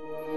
you